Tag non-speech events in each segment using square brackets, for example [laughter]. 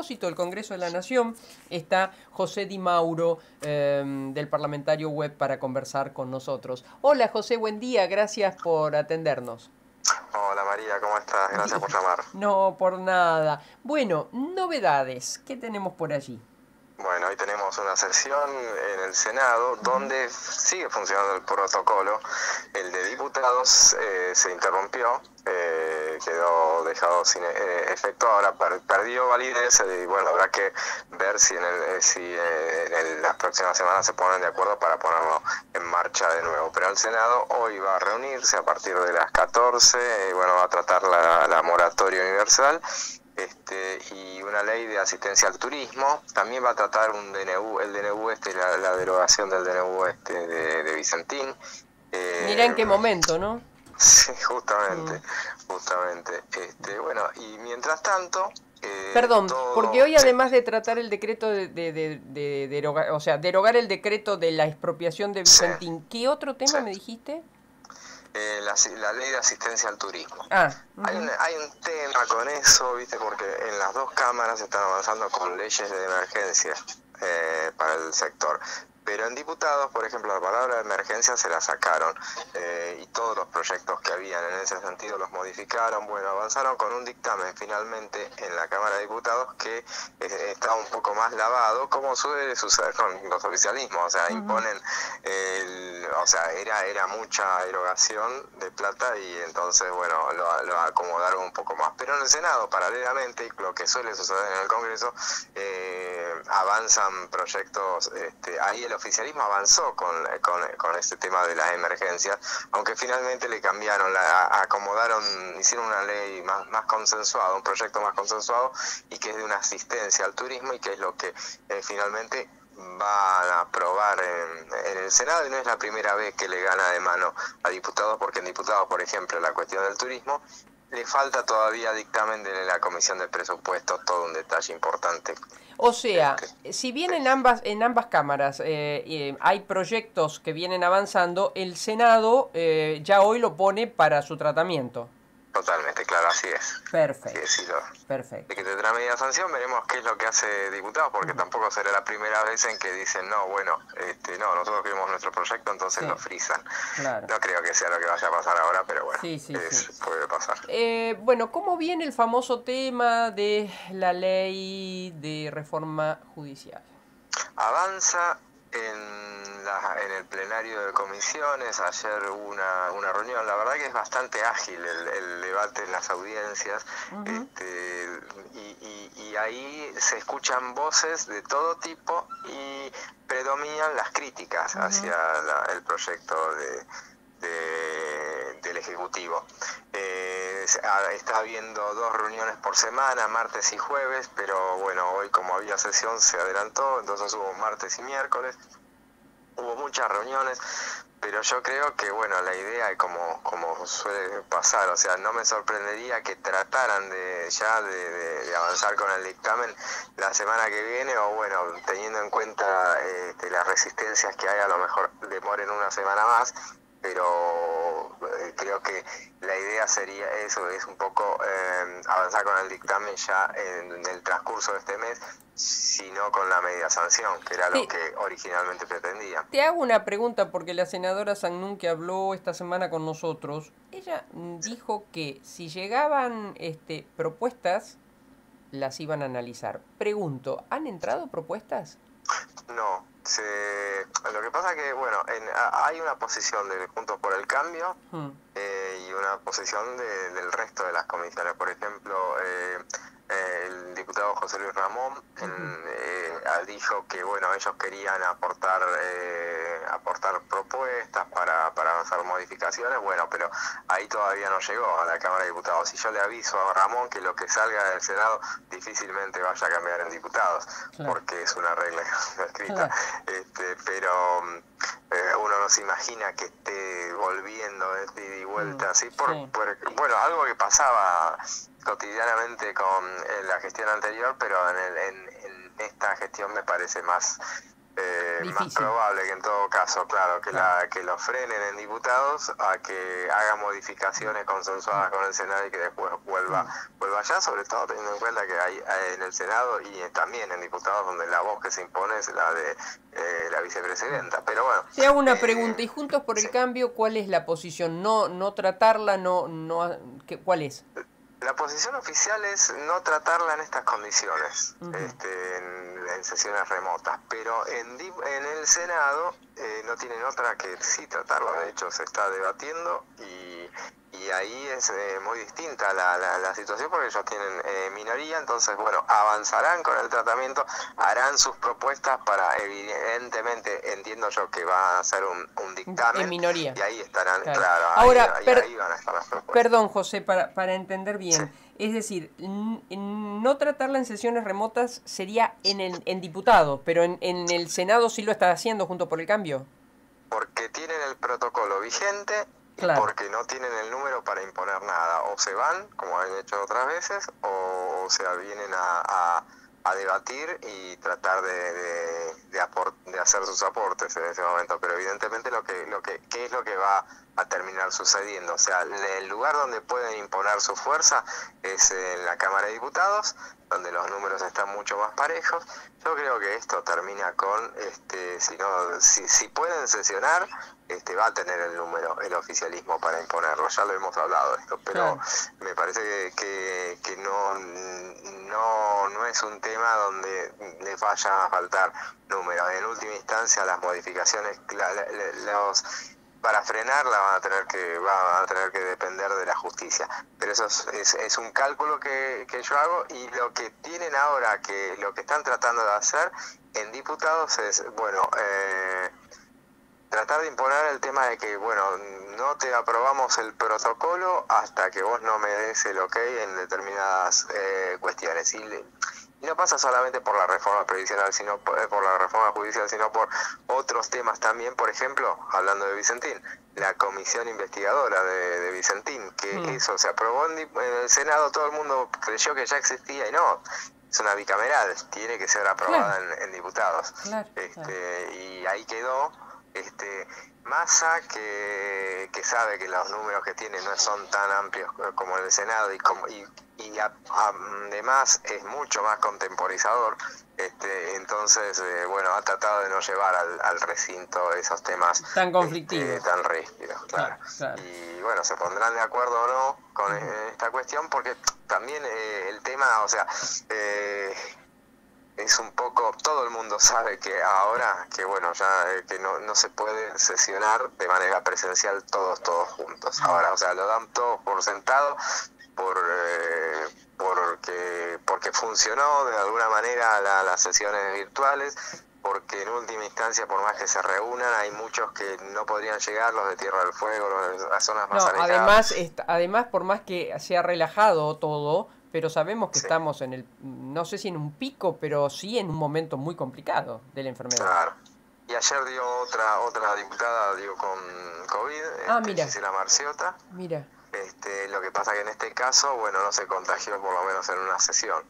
propósito del Congreso de la Nación está José Di Mauro em, del Parlamentario Web para conversar con nosotros. Hola José, buen día, gracias por atendernos. Hola María, ¿cómo estás? Gracias por llamar. [laughs] No, por nada. Bueno, novedades, ¿qué tenemos por allí? Bueno, hoy tenemos una sesión en el Senado donde sigue funcionando el protocolo. El de diputados eh, se interrumpió, eh, quedó dejado sin eh, efecto, ahora perdió validez y bueno, habrá que ver si en, el, si en las próximas semanas se ponen de acuerdo para ponerlo en marcha de nuevo. Pero el Senado hoy va a reunirse a partir de las 14 y bueno, va a tratar la, la moratoria universal este, y una ley de asistencia al turismo. También va a tratar un DNU, el DNU este, la, derogación del DNU este de, Vicentín. Eh, Mira en qué momento, ¿no? Sí, justamente, mm. justamente. Este, bueno, y mientras tanto... Eh, Perdón, porque hoy además de tratar el decreto de, de, derogar, o sea, derogar el decreto de la expropiación de Vicentín, ¿qué otro tema me dijiste? Eh, la, ley de asistencia al turismo. Ah, hay, un, hay un tema con eso, ¿viste? Porque en las dos cámaras están avanzando con leyes de emergencia eh, para el sector. Pero en diputados, por ejemplo, la palabra emergencia se la sacaron eh, y todos los proyectos que habían en ese sentido los modificaron. Bueno, avanzaron con un dictamen finalmente en la Cámara de Diputados que eh, está un poco más lavado, como suele suceder con los oficialismos. O sea, imponen, o sea, era, era mucha erogación de plata y entonces, bueno, lo, acomodaron un poco más. Pero en el Senado, paralelamente, y lo que suele suceder en el Congreso, eh, avanzan proyectos, este, ahí el oficialismo avanzó con, con, con, este tema de las emergencias, aunque finalmente le cambiaron, la, acomodaron, hicieron una ley más, más consensuada, un proyecto más consensuado y que es de una asistencia al turismo y que es lo que eh, finalmente van a aprobar en, en, el Senado y no es la primera vez que le gana de mano a diputados, porque en diputados, por ejemplo, la cuestión del turismo, le falta todavía dictamen de la Comisión de Presupuestos, todo un detalle importante o sea, si bien en ambas, en ambas cámaras eh, eh, hay proyectos que vienen avanzando, el Senado eh, ya hoy lo pone para su tratamiento. Totalmente, claro, así es. Perfecto. Perfecto. De que tendrá media sanción, veremos qué es lo que hace diputado, porque tampoco será la primera vez en que dicen, no, bueno, este, no, nosotros queremos nuestro proyecto, entonces lo frisan. No creo que sea lo que vaya a pasar ahora, pero bueno, puede pasar. Eh, bueno, ¿cómo viene el famoso tema de la ley de reforma judicial? Avanza en, la, en el plenario de comisiones, ayer hubo una, una reunión, la verdad que es bastante ágil el, debate en las audiencias, este, y, y, ahí se escuchan voces de todo tipo y predominan las críticas hacia el proyecto de, del Ejecutivo. Eh, está habiendo dos reuniones por semana, martes y jueves, pero bueno, hoy como había sesión se adelantó, entonces hubo martes y miércoles. Hubo muchas reuniones, pero yo creo que bueno, la idea es como, como suele pasar, o sea, no me sorprendería que trataran de ya de, avanzar con el dictamen la semana que viene, o bueno, teniendo en cuenta este, las resistencias que hay, a lo mejor demoren una semana más, pero creo que la idea sería eso, es un poco eh, avanzar con el dictamen ya en, el transcurso de este mes, sino con la media sanción, que era lo que originalmente pretendía. Te hago una pregunta porque la senadora Sagnún que habló esta semana con nosotros, ella dijo que si llegaban este, propuestas, las iban a analizar. Pregunto, ¿han entrado propuestas? No, se, lo que pasa que, bueno, en, hay una posición de Juntos por el Cambio hmm. Eh, y una posición de, del resto de las comisiones. Por ejemplo, eh, el diputado José Luis Ramón eh, dijo que, bueno, ellos querían aportar aportar propuestas para, para avanzar modificaciones, bueno, pero ahí todavía no llegó a la Cámara de Diputados. Si yo le aviso a Ramón que lo que salga del Senado difícilmente vaya a cambiar en diputados, porque es una regla escrita. Este, pero eh, uno no se imagina que esté volviendo de ida y vuelta, mm, así por, bueno, algo que pasaba cotidianamente con la gestión anterior, pero en, el, en, esta gestión me parece más Eh, más probable que en todo caso, claro, que, la, que lo frenen en diputados a que haga modificaciones consensuadas con el Senado y que después vuelva, vuelva allá, sobre todo teniendo en cuenta que hay, en el Senado y también en diputados donde la voz que se impone es la de eh, la vicepresidenta. Pero bueno. Se hago una eh, pregunta, y Juntos por el Cambio, ¿cuál es la posición? No, no tratarla, no, no, ¿cuál es? La posición oficial es no tratarla en estas condiciones, este, en, sesiones remotas, pero en, en el Senado eh, no tienen otra que sí tratarlo, de hecho se está debatiendo y, y ahí es eh, muy distinta la, la, situación porque ellos tienen eh, minoría, entonces bueno, avanzarán con el tratamiento, harán sus propuestas para, evidentemente, entiendo yo que va a ser un, un dictamen. En minoría. Y ahí estarán, claro, Ahora, ahí, van a estar las propuestas. Perdón, José, para, para entender bien. Es decir, no tratarla en sesiones remotas sería en, el, en diputados, pero en, en el Senado sí lo está haciendo junto por el cambio. Porque tienen el protocolo vigente porque no tienen el número para imponer nada. O se van, como han hecho otras veces, o, se vienen a, a, debatir y tratar de, de, de, hacer sus aportes en ese momento. Pero evidentemente lo que, lo que, ¿qué es lo que va a terminar sucediendo? O sea, el lugar donde pueden imponer su fuerza es en la Cámara de Diputados, donde los números están mucho más parejos. Yo creo que esto termina con, este, si, no, si, si pueden sesionar, este, va a tener el número, el oficialismo para imponerlo. Ya lo hemos hablado esto, pero me parece que, que, no, no, no es un tema donde le vaya a faltar números. En última instancia, las modificaciones, los para frenarla van a tener que van a tener que depender de la justicia pero eso es, es, un cálculo que, que, yo hago y lo que tienen ahora que lo que están tratando de hacer en diputados es bueno eh, tratar de imponer el tema de que, bueno, no te aprobamos el protocolo hasta que vos no me des el ok en determinadas eh, cuestiones. Y, no pasa solamente por la reforma previsional, sino por, eh, por, la reforma judicial, sino por otros temas también. Por ejemplo, hablando de Vicentín, la comisión investigadora de, Vicentín, que mm. eso se aprobó en, el Senado, todo el mundo creyó que ya existía y no. Es una bicameral, tiene que ser aprobada en, diputados. este, Y ahí quedó este, Massa, que, que, sabe que los números que tiene no son tan amplios como en el Senado y, como, y, y además es mucho más contemporizador, este, entonces, eh, bueno, ha tratado de no llevar al, recinto esos temas tan conflictivos, este, tan rígidos, claro. Y bueno, se pondrán de acuerdo o no con esta cuestión, porque también eh, el tema, o sea, eh, es un poco, todo el mundo sabe que ahora, que bueno, ya eh, que no, no se puede sesionar de manera presencial todos, todos juntos. Ahora, o sea, lo dan todos por sentado, por, eh, porque, porque funcionó de alguna manera las sesiones virtuales, porque en última instancia, por más que se reúnan, hay muchos que no podrían llegar, los de Tierra del Fuego, los de las zonas más no, Además, además, por más que se ha relajado todo, pero sabemos que estamos en el, no sé si en un pico, pero sí en un momento muy complicado de la enfermedad. Claro. Y ayer dio otra otra diputada, dio con COVID, ah, este, mira. Gisela Marciota. Mira. Este, lo que pasa que en este caso, bueno, no se contagió por lo menos en una sesión.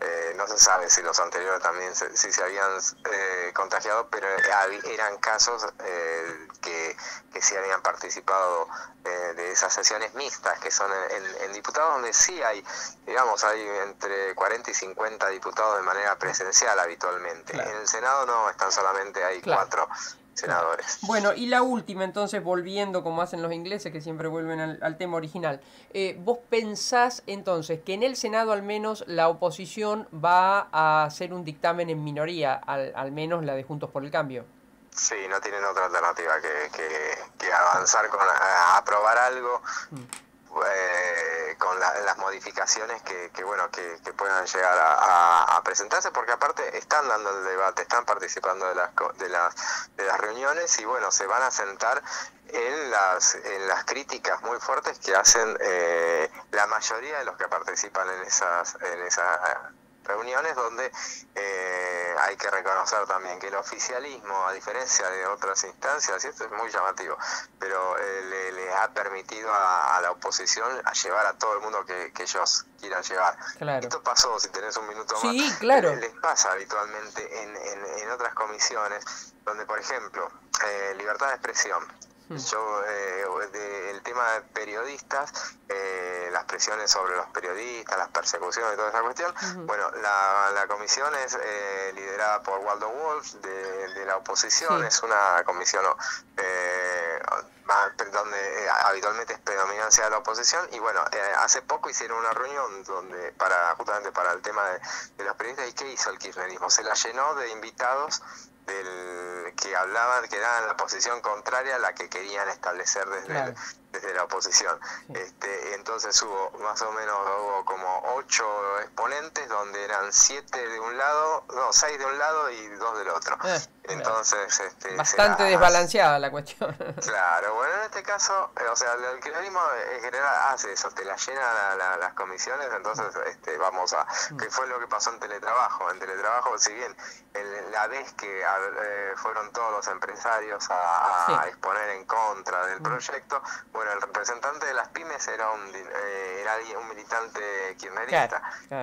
Eh, no se sabe si los anteriores también se, si se habían eh, contagiado, pero eran casos eh, que, que sí habían participado de esas sesiones mixtas, que son en, diputados donde sí hay, digamos, hay entre 40 y 50 diputados de manera presencial habitualmente. En el Senado no, están solamente hay cuatro senadores. Bueno, y la última, entonces, volviendo como hacen los ingleses, que siempre vuelven al, tema original. Eh, ¿Vos pensás entonces que en el Senado al menos la oposición va a hacer un dictamen en minoría, al, al menos la de Juntos por el Cambio? Sí, no tienen otra alternativa que, que, avanzar con a, aprobar algo. Mm. Eh, con las modificaciones que, que bueno que, puedan llegar a, presentarse porque aparte están dando el debate están participando de las de las de las reuniones y bueno se van a sentar en las en las críticas muy fuertes que hacen eh, la mayoría de los que participan en esas en esas reuniones donde eh, hay que reconocer también que el oficialismo, a diferencia de otras instancias, y esto es muy llamativo, pero eh, le, ha permitido a, la oposición a llevar a todo el mundo que, ellos quieran llevar. Esto pasó, si tenés un minuto más, claro. [laughs] les pasa habitualmente en, en, otras comisiones, donde, por ejemplo, eh, libertad de expresión. Hmm. Yo, eh, el tema de periodistas, eh, las sobre los periodistas, las persecuciones y toda esa cuestión, bueno, la, la, comisión es eh, liderada por Waldo Wolf de, la oposición, es una comisión eh, donde habitualmente es predominancia de la oposición. Y bueno, hace poco hicieron una reunión donde para justamente para el tema de, de los periodistas y qué hizo el kirchnerismo, se la llenó de invitados del que hablaban que eran la posición contraria a la que querían establecer desde, desde la oposición. Este, entonces hubo más o menos hubo como ocho exponentes donde eran siete de un lado, no, seis de un lado y dos del otro. Eh, entonces, este, bastante desbalanceada la cuestión. [laughs] Claro, bueno, en este caso, eh, o sea, el kirchnerismo en general hace eso, te la llena las comisiones, entonces este, vamos a, mm. que fue lo que pasó en teletrabajo. En teletrabajo, si bien la vez que eh, fueron todos los empresarios a, exponer en contra del mm. proyecto, bueno, el representante de las pymes era un, eh, era un militante kirchnerista,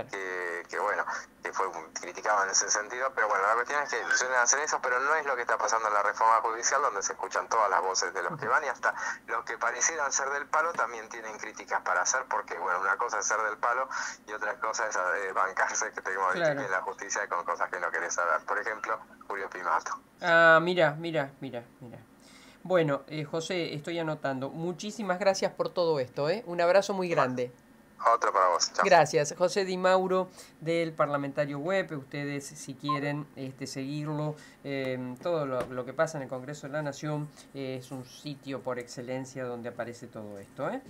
Que, que, bueno, que fue criticado en ese sentido, pero bueno, la cuestión es que suelen hacer eso, pero no es lo que está pasando en la reforma judicial, donde se escuchan todas las voces de los que van y hasta los que parecieran ser del palo también tienen críticas para hacer, porque bueno, una cosa es ser del palo y otra cosa es eh, bancarse, que tengo en la justicia con cosas que no querés saber. Por ejemplo, Julio Pimato. Ah, mira, mira, mira, mira. Bueno, eh, José, estoy anotando. Muchísimas gracias por todo esto, ¿eh? Un abrazo muy grande. Otro para vos. Gracias. José Di Mauro del Parlamentario Web. Ustedes, si quieren este, seguirlo, em, todo lo, que pasa en el Congreso de la Nación eh, es un sitio por excelencia donde aparece todo esto. ¿eh?